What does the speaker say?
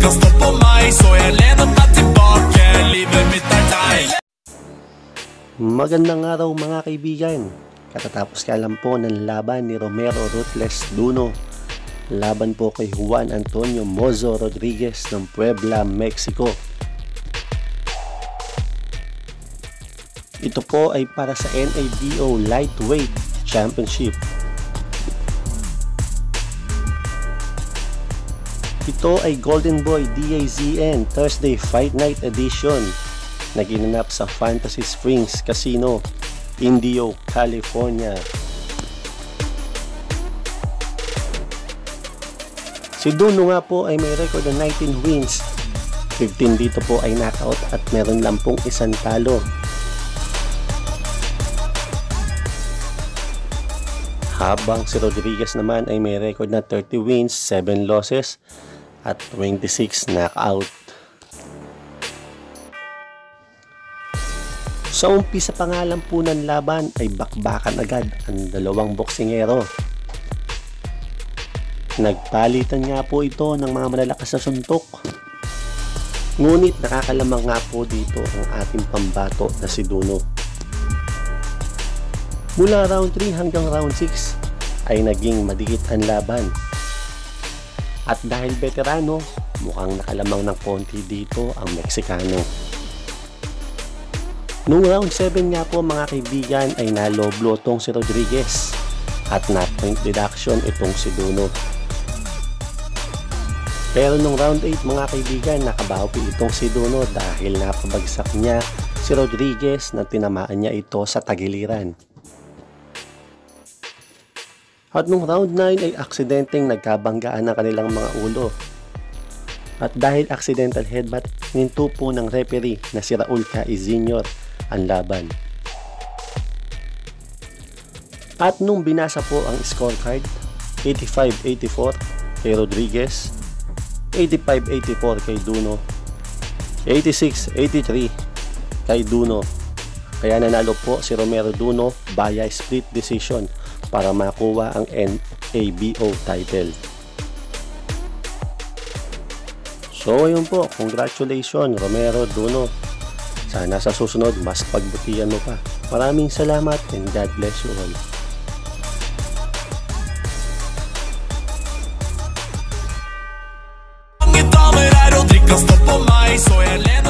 kan stå på meg, så jeg lener meg tilbake. Livet mitt er deg. Magandang araw mga kaibigan. Katatapos ka lang po ng laban ni Romero Rutles Duno. Laban po kay Juan Antonio Mozo Rodriguez ng Puebla, Mexico. Ito po ay para sa NABO Lightweight Championship. Ito ay Golden Boy DAZN Thursday Fight Night Edition na ginanap sa Fantasy Springs Casino, Indio, California. Si Duno nga po ay may record ng 19 wins. 15 dito po ay knockout at meron lang pong isang talo. Habang si Rodriguez naman ay may record na 30 wins, 7 losses at 26 knockout. Sa umpisa pa nga lang po ng laban ay bakbakan agad ang dalawang boksingero. Nagpalitan nga po ito ng mga malalakas na suntok. Ngunit nakakalamang nga po dito ang ating pambato na si Duno. Mula round 3 hanggang round 6 ay naging madikit ang laban. At dahil veterano, mukhang nakalamang ng konti dito ang Meksikano. Noong round 7 nga po mga kaibigan ay naloblo tong si Rodriguez at na point deduction itong si Duno. Pero nung round 8 mga kaibigan nakabawi itong si Duno dahil napabagsak niya si Rodriguez na tinamaan niya ito sa tagiliran. At nung round 9 ay aksidenteng nagkabanggaan ng kanilang mga ulo. At dahil accidental headbutt, hininto po ng referee na si Raul Jr. ang laban. At nung binasa po ang scorecard, 85-84 kay Rodriguez, 85-84 kay Duno, 86-83 kay Duno. Kaya nanalo po si Romero Duno via split decision para makuha ang NABO title. So ayun po, congratulations Romero Duno. Sana sa susunod mas pagbutihan mo pa. Maraming salamat and God bless you all. Mange damer er lener meg